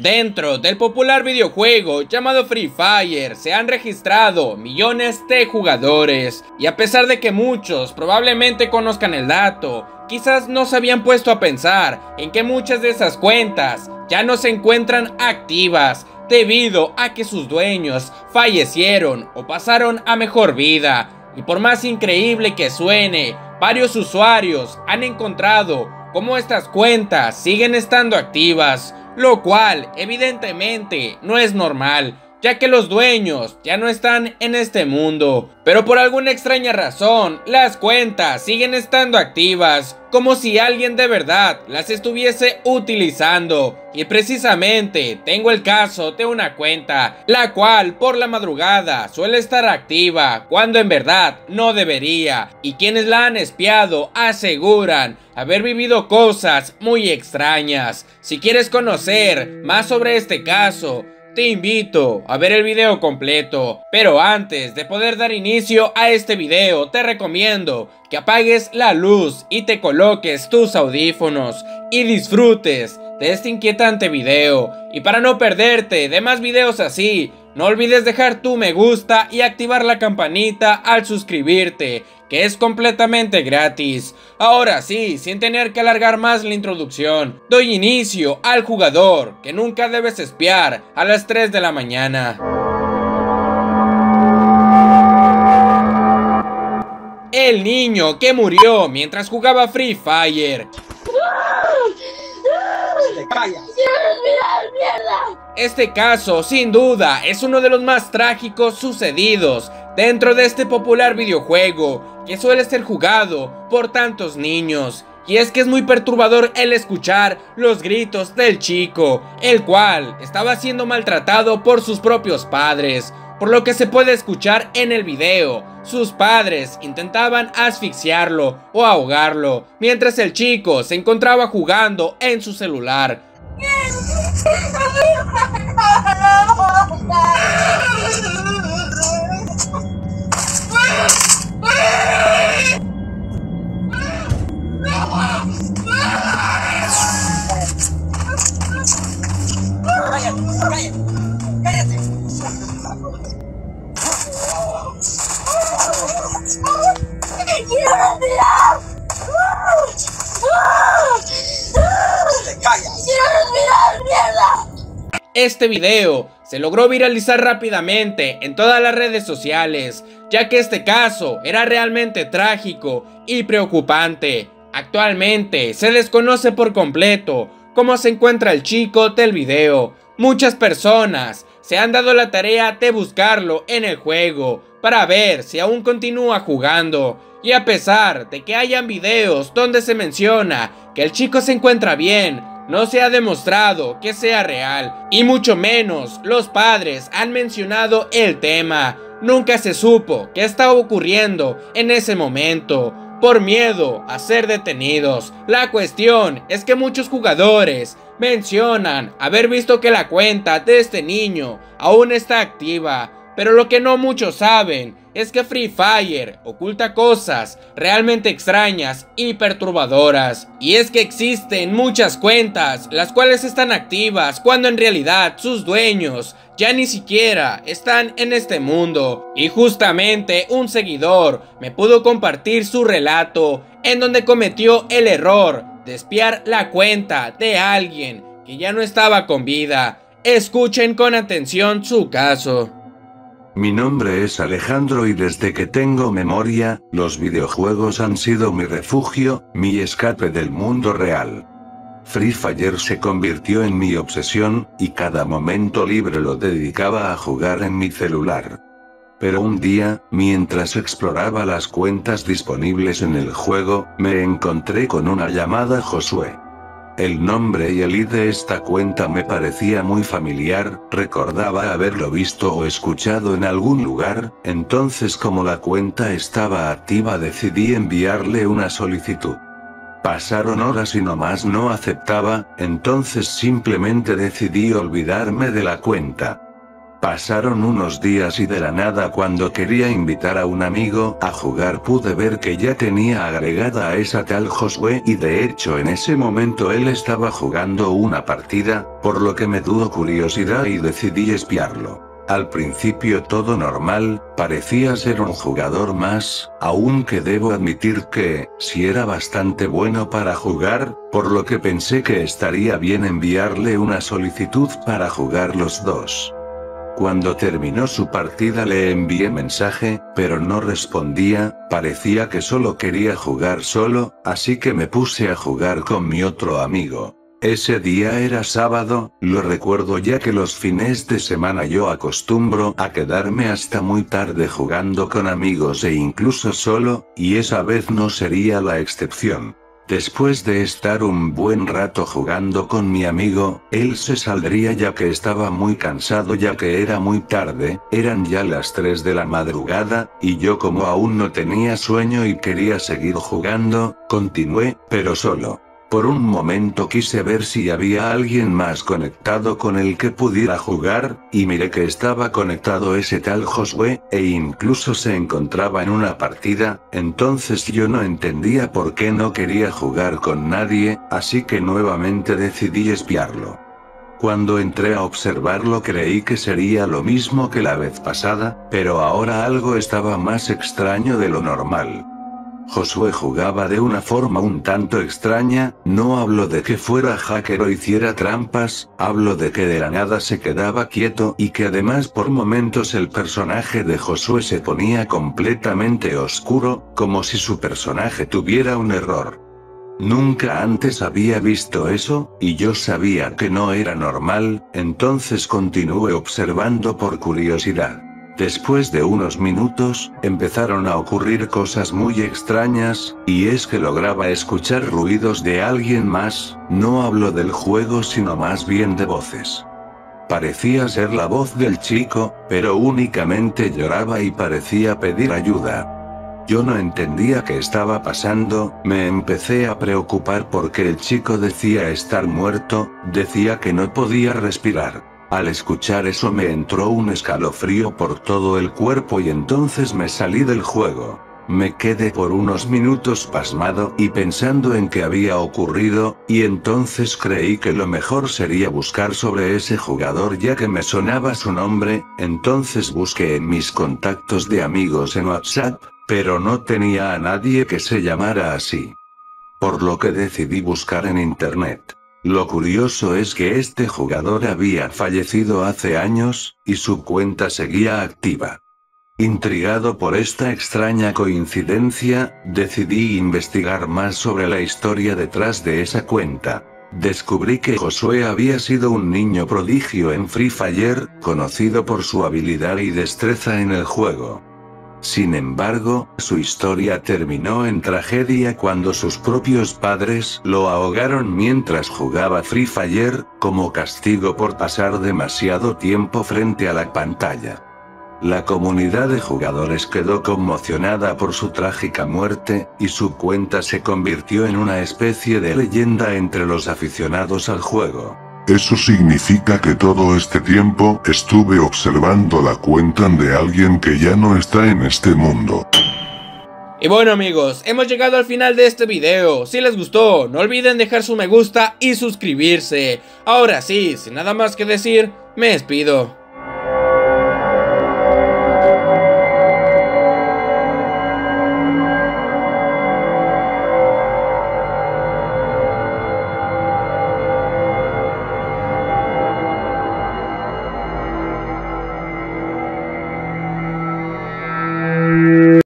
Dentro del popular videojuego llamado Free Fire se han registrado millones de jugadores y a pesar de que muchos probablemente conozcan el dato, quizás no se habían puesto a pensar en que muchas de esas cuentas ya no se encuentran activas debido a que sus dueños fallecieron o pasaron a mejor vida. Y por más increíble que suene, varios usuarios han encontrado cómo estas cuentas siguen estando activas lo cual evidentemente no es normal, ya que los dueños ya no están en este mundo. Pero por alguna extraña razón, las cuentas siguen estando activas, como si alguien de verdad las estuviese utilizando. Y precisamente tengo el caso de una cuenta, la cual por la madrugada suele estar activa, cuando en verdad no debería. Y quienes la han espiado aseguran haber vivido cosas muy extrañas. Si quieres conocer más sobre este caso, te invito a ver el video completo, pero antes de poder dar inicio a este video te recomiendo que apagues la luz y te coloques tus audífonos y disfrutes de este inquietante video. Y para no perderte de más videos así, no olvides dejar tu me gusta y activar la campanita al suscribirte, que es completamente gratis. Ahora sí, sin tener que alargar más la introducción, doy inicio al jugador que nunca debes espiar a las 3 de la mañana. El niño que murió mientras jugaba Free Fire. Este caso, sin duda, es uno de los más trágicos sucedidos dentro de este popular videojuego que suele ser jugado por tantos niños. Y es que es muy perturbador el escuchar los gritos del chico, el cual estaba siendo maltratado por sus propios padres. Por lo que se puede escuchar en el video, sus padres intentaban asfixiarlo o ahogarlo, mientras el chico se encontraba jugando en su celular. Este video se logró viralizar rápidamente en todas las redes sociales, ya que este caso era realmente trágico y preocupante. Actualmente se desconoce por completo cómo se encuentra el chico del video. Muchas personas se han dado la tarea de buscarlo en el juego para ver si aún continúa jugando. Y a pesar de que hayan videos donde se menciona que el chico se encuentra bien, no se ha demostrado que sea real, y mucho menos los padres han mencionado el tema. Nunca se supo qué estaba ocurriendo en ese momento, por miedo a ser detenidos. La cuestión es que muchos jugadores mencionan haber visto que la cuenta de este niño aún está activa, pero lo que no muchos saben es que Free Fire oculta cosas realmente extrañas y perturbadoras. Y es que existen muchas cuentas las cuales están activas cuando en realidad sus dueños ya ni siquiera están en este mundo. Y justamente un seguidor me pudo compartir su relato en donde cometió el error de espiar la cuenta de alguien que ya no estaba con vida. Escuchen con atención su caso. Mi nombre es Alejandro y desde que tengo memoria, los videojuegos han sido mi refugio, mi escape del mundo real. Free Fire se convirtió en mi obsesión, y cada momento libre lo dedicaba a jugar en mi celular. Pero un día, mientras exploraba las cuentas disponibles en el juego, me encontré con una llamada Josué. El nombre y el ID de esta cuenta me parecía muy familiar, recordaba haberlo visto o escuchado en algún lugar, entonces como la cuenta estaba activa decidí enviarle una solicitud. Pasaron horas y nomás no aceptaba, entonces simplemente decidí olvidarme de la cuenta. Pasaron unos días y de la nada cuando quería invitar a un amigo a jugar pude ver que ya tenía agregada a esa tal Josué y de hecho en ese momento él estaba jugando una partida, por lo que me dudo curiosidad y decidí espiarlo. Al principio todo normal, parecía ser un jugador más, aunque debo admitir que, si era bastante bueno para jugar, por lo que pensé que estaría bien enviarle una solicitud para jugar los dos. Cuando terminó su partida le envié mensaje, pero no respondía, parecía que solo quería jugar solo, así que me puse a jugar con mi otro amigo. Ese día era sábado, lo recuerdo ya que los fines de semana yo acostumbro a quedarme hasta muy tarde jugando con amigos e incluso solo, y esa vez no sería la excepción. Después de estar un buen rato jugando con mi amigo, él se saldría ya que estaba muy cansado ya que era muy tarde, eran ya las 3 de la madrugada, y yo como aún no tenía sueño y quería seguir jugando, continué, pero solo. Por un momento quise ver si había alguien más conectado con el que pudiera jugar, y miré que estaba conectado ese tal Josué, e incluso se encontraba en una partida, entonces yo no entendía por qué no quería jugar con nadie, así que nuevamente decidí espiarlo. Cuando entré a observarlo creí que sería lo mismo que la vez pasada, pero ahora algo estaba más extraño de lo normal. Josué jugaba de una forma un tanto extraña, no hablo de que fuera hacker o hiciera trampas, hablo de que de la nada se quedaba quieto y que además por momentos el personaje de Josué se ponía completamente oscuro, como si su personaje tuviera un error. Nunca antes había visto eso, y yo sabía que no era normal, entonces continué observando por curiosidad. Después de unos minutos, empezaron a ocurrir cosas muy extrañas, y es que lograba escuchar ruidos de alguien más, no hablo del juego sino más bien de voces. Parecía ser la voz del chico, pero únicamente lloraba y parecía pedir ayuda. Yo no entendía qué estaba pasando, me empecé a preocupar porque el chico decía estar muerto, decía que no podía respirar. Al escuchar eso me entró un escalofrío por todo el cuerpo y entonces me salí del juego. Me quedé por unos minutos pasmado y pensando en qué había ocurrido, y entonces creí que lo mejor sería buscar sobre ese jugador ya que me sonaba su nombre, entonces busqué en mis contactos de amigos en WhatsApp, pero no tenía a nadie que se llamara así. Por lo que decidí buscar en internet. Lo curioso es que este jugador había fallecido hace años, y su cuenta seguía activa. Intrigado por esta extraña coincidencia, decidí investigar más sobre la historia detrás de esa cuenta. Descubrí que Josué había sido un niño prodigio en Free Fire, conocido por su habilidad y destreza en el juego. Sin embargo, su historia terminó en tragedia cuando sus propios padres lo ahogaron mientras jugaba Free Fire, como castigo por pasar demasiado tiempo frente a la pantalla. La comunidad de jugadores quedó conmocionada por su trágica muerte, y su cuenta se convirtió en una especie de leyenda entre los aficionados al juego. Eso significa que todo este tiempo estuve observando la cuenta de alguien que ya no está en este mundo. Y bueno amigos, hemos llegado al final de este video. Si les gustó, no olviden dejar su me gusta y suscribirse. Ahora sí, sin nada más que decir, me despido.